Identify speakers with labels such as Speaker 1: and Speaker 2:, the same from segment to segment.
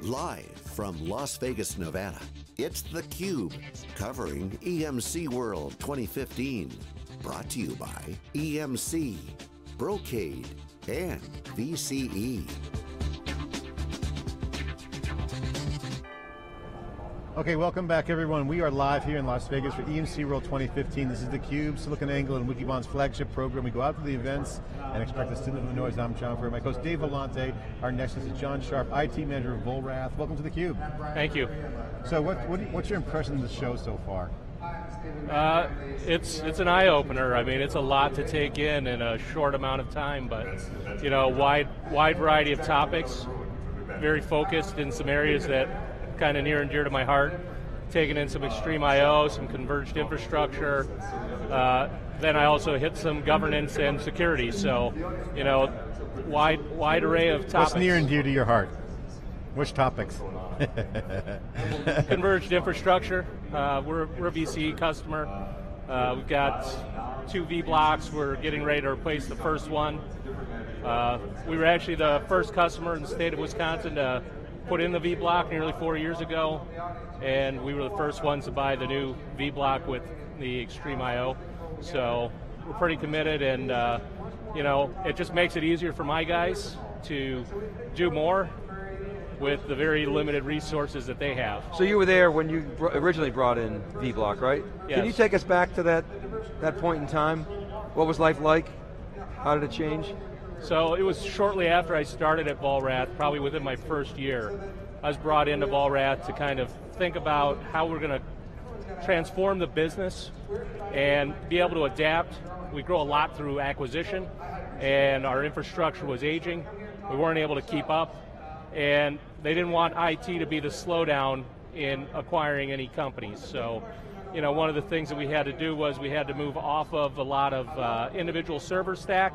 Speaker 1: Live from Las Vegas, Nevada, it's theCUBE, covering EMC World 2015. Brought to you by EMC, Brocade, and VCE.
Speaker 2: Okay, welcome back everyone. We are live here in Las Vegas for EMC World 2015. This is theCUBE, SiliconANGLE and Wikibon's flagship program. We go out to the events and expect a stint of the noise. I'm John Furrier. My co host Dave Vellante. Our next is John Sharp, IT Manager of Vollrath. Welcome to theCUBE.
Speaker 3: Thank you.
Speaker 2: So what, what, what's your impression of the show so far?
Speaker 3: Uh, it's it's an eye opener. I mean, it's a lot to take in in a short amount of time, but you know, wide wide variety of topics, very focused in some areas that kind of near and dear to my heart. Taking in some extreme I/O, some converged infrastructure. Uh, then I also hit some governance and security. So, you know, wide wide array of topics.
Speaker 2: What's near and dear to your heart? Which topics?
Speaker 3: Converged infrastructure. Uh, we're, we're a VCE customer. Uh, we've got two V blocks. We're getting ready to replace the first one. Uh, we were actually the first customer in the state of Wisconsin to put in the V block nearly four years ago, and we were the first ones to buy the new V block with the XtremIO. So we're pretty committed, and uh, you know, it just makes it easier for my guys to do more with the very limited resources that they have.
Speaker 4: So you were there when you originally brought in V-Block, right?
Speaker 3: Yes.
Speaker 4: Can you take us back to that, that point in time? What was life like? How did it change?
Speaker 3: So it was shortly after I started at Vollrath, probably within my first year. I was brought into Vollrath to kind of think about how we're going to transform the business and be able to adapt. We grow a lot through acquisition, and our infrastructure was aging. We weren't able to keep up, and they didn't want IT to be the slowdown in acquiring any companies. So, you know, one of the things that we had to do was we had to move off of a lot of uh, individual server stack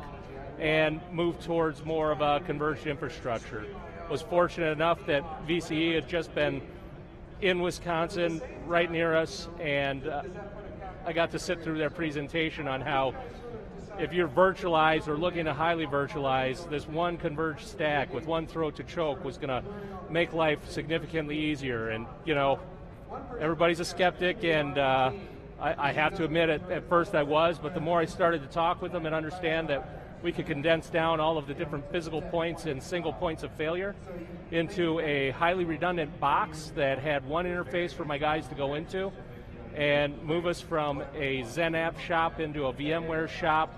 Speaker 3: and move towards more of a converged infrastructure. Was fortunate enough that VCE had just been in Wisconsin, right near us, and uh, I got to sit through their presentation on how if you're virtualized or looking to highly virtualize, this one converged stack with one throat to choke was going to make life significantly easier. And you know, everybody's a skeptic, and uh, I, I, have to admit, at, at first I was, but the more I started to talk with them and understand that we could condense down all of the different physical points and single points of failure into a highly redundant box that had one interface for my guys to go into and move us from a XenApp shop into a VMware shop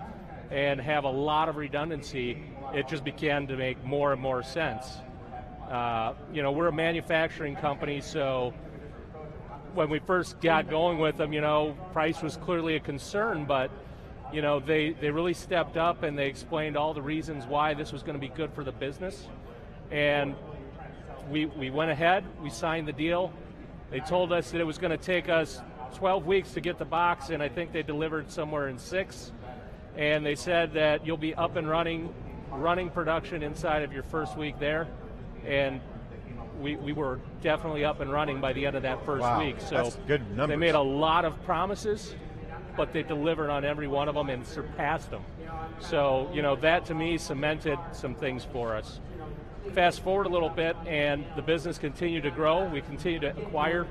Speaker 3: and have a lot of redundancy, it just began to make more and more sense. Uh, you know, we're a manufacturing company, so when we first got going with them, you know, price was clearly a concern, but you know, they, they really stepped up and they explained all the reasons why this was going to be good for the business. And we, we went ahead, we signed the deal. They told us that it was going to take us 12 weeks to get the box, and I think they delivered somewhere in six. And they said that you'll be up and running, running production inside of your first week there. And we, we were definitely up and running by the end of that first
Speaker 2: wow,
Speaker 3: week. So
Speaker 2: good numbers.
Speaker 3: they made a lot of promises, but they delivered on every one of them and surpassed them. So, you know, that to me cemented some things for us. Fast forward a little bit, and the business continued to grow. We continued to acquire,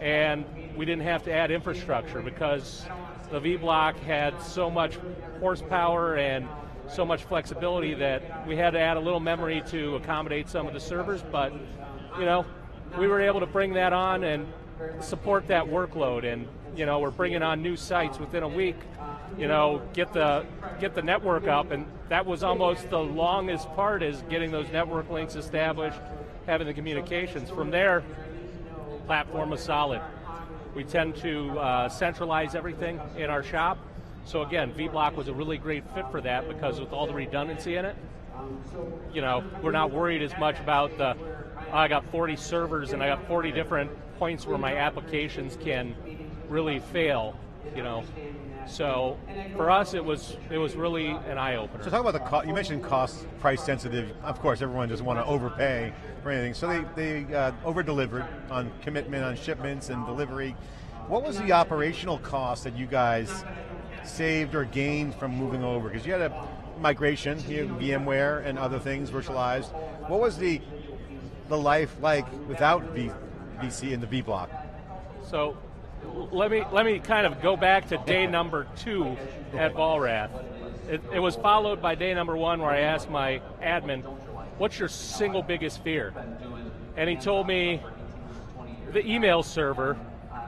Speaker 3: and we didn't have to add infrastructure because the V-Block had so much horsepower and so much flexibility that we had to add a little memory to accommodate some of the servers, but you know, we were able to bring that on and support that workload and you know, we're bringing on new sites within a week, you know, get the get the network up and that was almost the longest part is getting those network links established, having the communications. From there, platform was solid. We tend to uh, centralize everything in our shop. So again, vBlock was a really great fit for that because with all the redundancy in it, you know, we're not worried as much about the, I got 40 servers and I got 40 different points where my applications can really fail, you know. So for us, it was it was really an eye opener.
Speaker 2: So talk about the cost. You mentioned cost, price sensitive. Of course, everyone doesn't want to overpay for anything. So they they uh, over delivered on commitment on shipments and delivery. What was the operational cost that you guys saved or gained from moving over? Because you had a migration here, VMware and other things virtualized. What was the the life like without v, VC in the vBlock?
Speaker 3: So let me let me kind of go back to day number two at Vollrath. It, it, was followed by day number one where I asked my admin, "What's your single biggest fear?" And he told me the email server.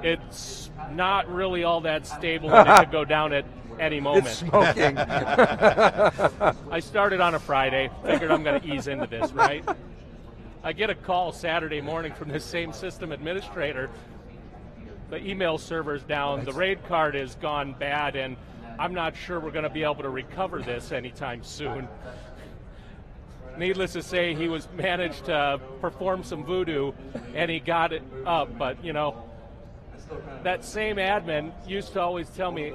Speaker 3: It's not really all that stable, and it could go down at any moment.
Speaker 4: It's smoking.
Speaker 3: I started on a Friday. Figured I'm going to ease into this, right? I get a call Saturday morning from this same system administrator the email server's down, the RAID card has gone bad, and I'm not sure we're going to be able to recover this anytime soon. Needless to say, he was managed to perform some voodoo, and he got it up. But you know, that same admin used to always tell me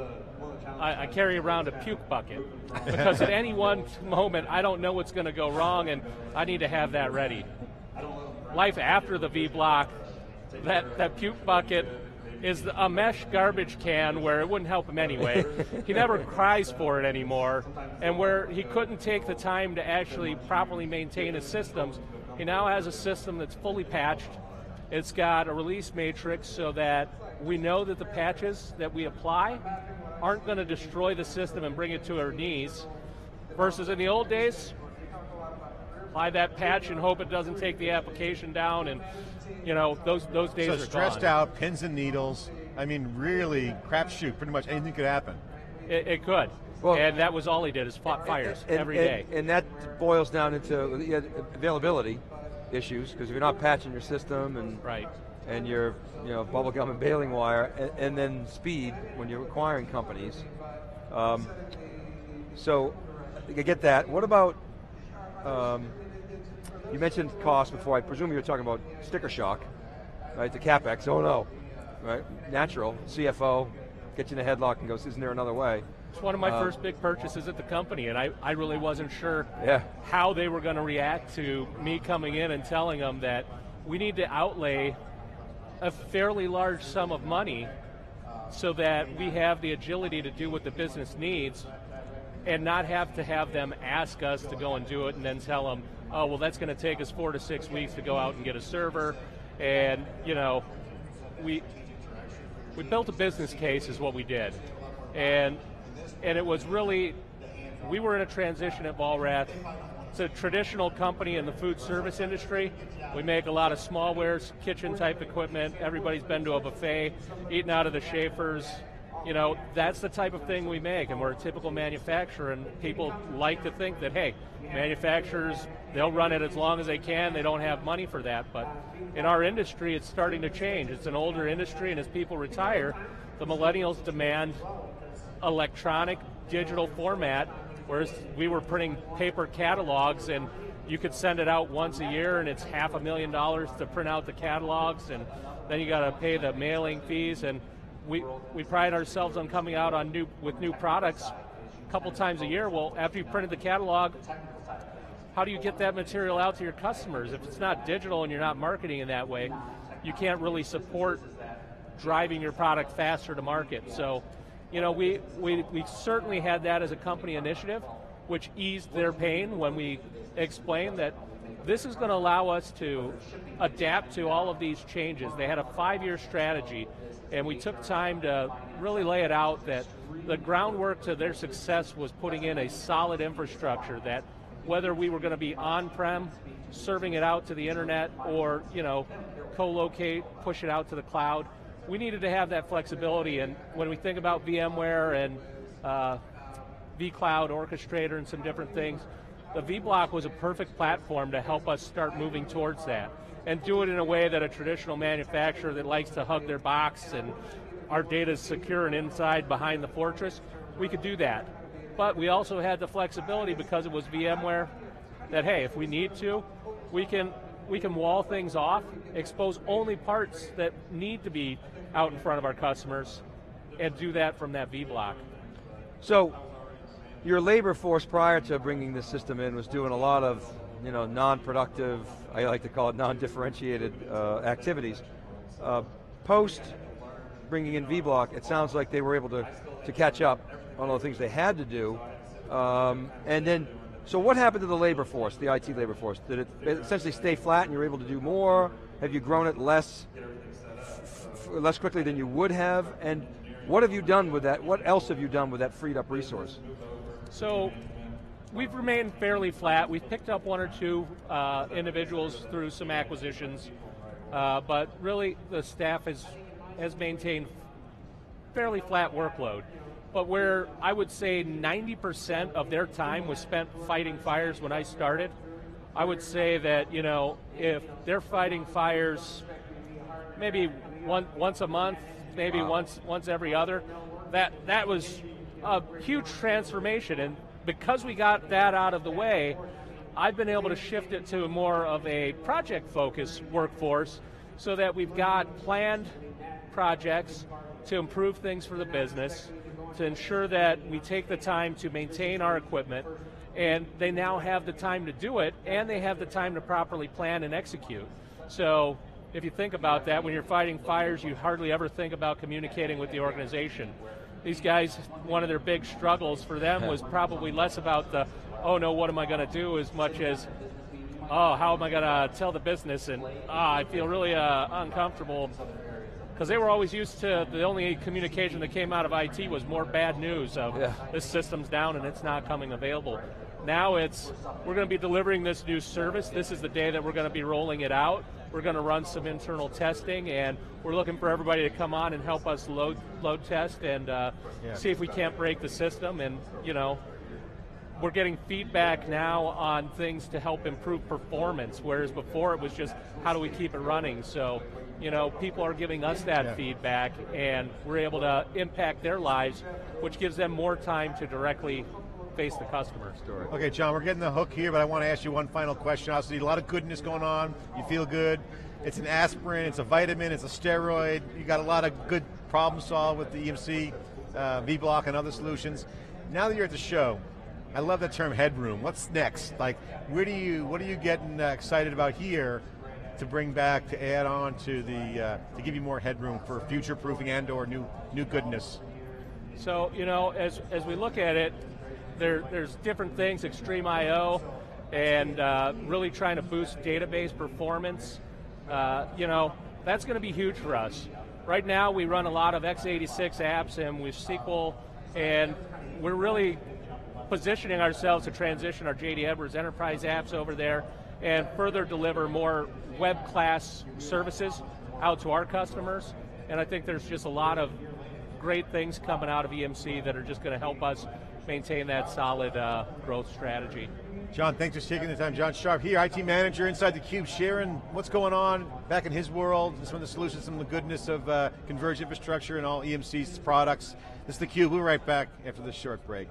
Speaker 3: I, I, carry around a puke bucket because at any one moment I don't know what's going to go wrong, and I need to have that ready. Life after the vBlock, that that puke bucket is a mesh garbage can where it wouldn't help him anyway. he never cries for it anymore, and where he couldn't take the time to actually properly maintain his systems, he now has a system that's fully patched. It's got a release matrix so that we know that the patches that we apply aren't going to destroy the system and bring it to our knees. Versus in the old days, apply that patch and hope it doesn't take the application down and you know, those those days
Speaker 2: so
Speaker 3: are
Speaker 2: stressed
Speaker 3: gone.
Speaker 2: out, pins and needles. I mean, really crapshoot. Pretty much anything could happen.
Speaker 3: It, it could. Well, and that was all he did is fought fires
Speaker 4: and,
Speaker 3: every
Speaker 4: and,
Speaker 3: day.
Speaker 4: and, that boils down into availability issues because if you're not patching your system and
Speaker 3: right.
Speaker 4: and your you know bubble gum and baling wire, and, and then speed when you're acquiring companies. Um, so I get that. What about um, you mentioned cost before. I presume you were talking about sticker shock, right? The capex. Oh no, right? Natural. CFO gets you in a headlock and goes, "Isn't there another way?"
Speaker 3: It's one of my uh, first big purchases at the company, and I, I really wasn't sure
Speaker 4: yeah.
Speaker 3: how they were going to react to me coming in and telling them that we need to outlay a fairly large sum of money so that we have the agility to do what the business needs and not have to have them ask us to go and do it and then tell them, oh, well, that's going to take us four to six weeks to go out and get a server. And, you know, we, we built a business case is what we did. And, and it was really, we were in a transition at Vollrath. It's a traditional company in the food service industry. We make a lot of smallwares, kitchen type equipment. Everybody's been to a buffet, eaten out of the chafers, you know, that's the type of thing we make, and we're a typical manufacturer, and people like to think that, hey, manufacturers, they'll run it as long as they can, they don't have money for that, but in our industry, it's starting to change. It's an older industry, and as people retire, the millennials demand electronic, digital format, whereas we were printing paper catalogs, and you could send it out once a year, and it's half a million dollars to print out the catalogs, and then you got to pay the mailing fees, and we, we pride ourselves on coming out on new with new products a couple times a year. Well, after you've printed the catalog, how do you get that material out to your customers? If it's not digital and you're not marketing in that way, you can't really support driving your product faster to market. So, you know, we, we, we certainly had that as a company initiative, which eased their pain when we explained that this is going to allow us to adapt to all of these changes. They had a five year strategy and we took time to really lay it out that the groundwork to their success was putting in a solid infrastructure that whether we were going to be on-prem, serving it out to the internet, or you know, co-locate, push it out to the cloud, we needed to have that flexibility. And when we think about VMware and uh, vCloud Orchestrator and some different things, the vBlock was a perfect platform to help us start moving towards that and do it in a way that a traditional manufacturer that likes to hug their box and our data is secure and inside behind the fortress, we could do that. But we also had the flexibility because it was VMware that hey, if we need to, we can we can wall things off, expose only parts that need to be out in front of our customers, and do that from that vBlock.
Speaker 4: So, your labor force prior to bringing this system in was doing a lot of you know, non-productive, I like to call it non-differentiated uh, activities. Uh, post bringing in vBlock, it sounds like they were able to, to catch up on all the things they had to do. Um, and then, so what happened to the labor force, the IT labor force? Did it essentially stay flat and you're able to do more? Have you grown it less, less quickly than you would have? And what have you done with that? What else have you done with that freed up resource?
Speaker 3: So we've remained fairly flat. We've picked up one or two uh, individuals through some acquisitions, uh, but really the staff has has maintained fairly flat workload. But where I would say 90% of their time was spent fighting fires when I started, I would say that you know if they're fighting fires, maybe one, once a month, maybe wow. once once every other, that that was a huge transformation. And because we got that out of the way, I've been able to shift it to more of a project focused workforce so that we've got planned projects to improve things for the business, to ensure that we take the time to maintain our equipment, and they now have the time to do it, and they have the time to properly plan and execute. So if you think about that, when you're fighting fires, you hardly ever think about communicating with the organization. These guys, one of their big struggles for them was probably less about the, oh no, what am I going to do, as much as, oh, how am I going to tell the business, and ah, I feel really uh, uncomfortable because they were always used to the only communication that came out of IT was more bad news of yeah. this system's down and it's not coming available. Now it's we're going to be delivering this new service. This is the day that we're going to be rolling it out. We're going to run some internal testing, and we're looking for everybody to come on and help us load load test and uh, yeah. see if we can't break the system. And you know, we're getting feedback now on things to help improve performance, whereas before it was just how do we keep it running. So you know, people are giving us that yeah. feedback and we're able to impact their lives, which gives them more time to directly face the customer. Story.
Speaker 2: Okay, John, we're getting the hook here, but I want to ask you one final question. Obviously, a lot of goodness going on. You feel good. It's an aspirin, it's a vitamin, it's a steroid. You got a lot of good problem solved with the EMC, uh, V-Block, and other solutions. Now that you're at the show, I love that term headroom. What's next? Like, where do you, what are you getting uh, excited about here to bring back to add on to the uh, to give you more headroom for future proofing and or new new goodness?
Speaker 3: So you know, as as we look at it, there there's different things, XtremIO, and uh, really trying to boost database performance. Uh, you know, that's going to be huge for us. Right now, we run a lot of x86 apps and with SQL, and we're really positioning ourselves to transition our JD Edwards enterprise apps over there and further deliver more web class services out to our customers. And I think there's just a lot of great things coming out of EMC that are just going to help us maintain that solid uh, growth strategy.
Speaker 2: John, thanks for taking the time. John Sharp here, IT manager inside the Cube, sharing what's going on back in his world, some of the solutions, some of the goodness of uh, converged infrastructure and all EMC's products. This is the Cube. We'll be right back after this short break.